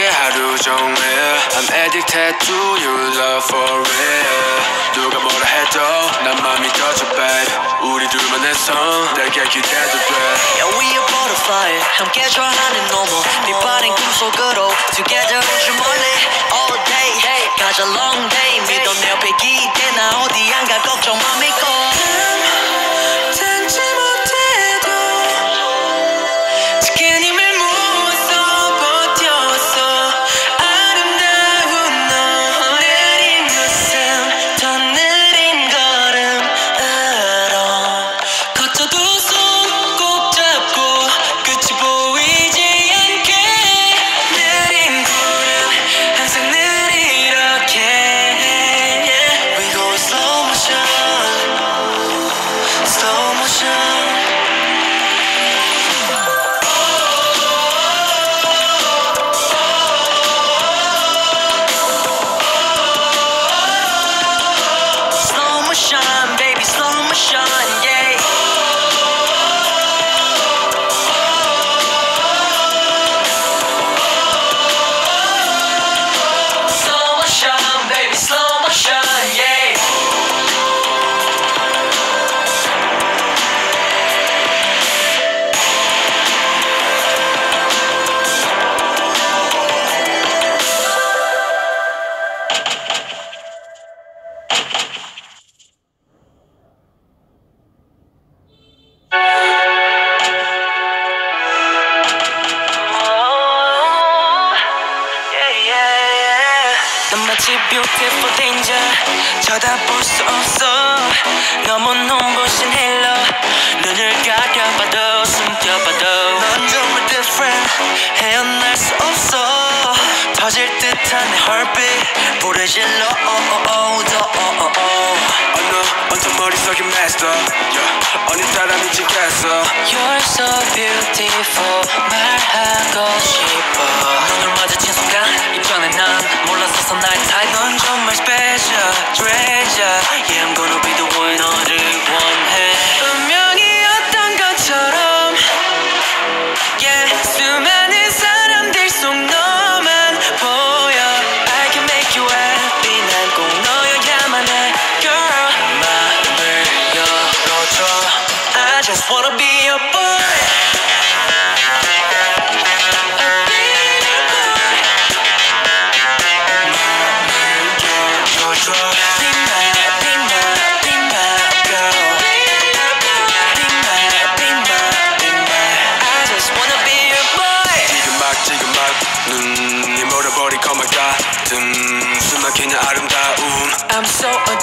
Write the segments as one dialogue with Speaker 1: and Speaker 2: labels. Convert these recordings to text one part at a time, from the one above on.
Speaker 1: 하루 종일. I'm addicted to your love for real. 누가 뭐라 해도 난 맘이 터져 babe. 우리 둘만의 성 내게 기대도 돼.
Speaker 2: Yeah, we a butterfly. 함께 전하는 normal. 빛바랜 꿈속으로 Together 우주 멀리 All day. 가자 long day. 믿어 내 옆에 기 beautiful danger 쳐다볼 수 없어 너무 눈부신 halo 눈을 가려봐도 숨겨봐도 넌 정말 different 헤어날 수 없어 터질 듯한 내 heartbeat 불을 질러 oh, oh, oh, 더 oh, oh, oh.
Speaker 1: 어느 언제 머릿속에 master yeah. 어느 사람인지 겠어
Speaker 2: You're so beautiful 말하고 싶어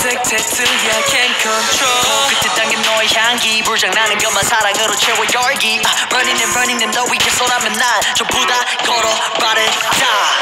Speaker 2: you, I can't control 끝에 당긴 너의 향기 불장나는 것만 사랑으로 채워 열기 uh, Burning and burning them 너위 개소라면 난 전부 다 걸어 바르다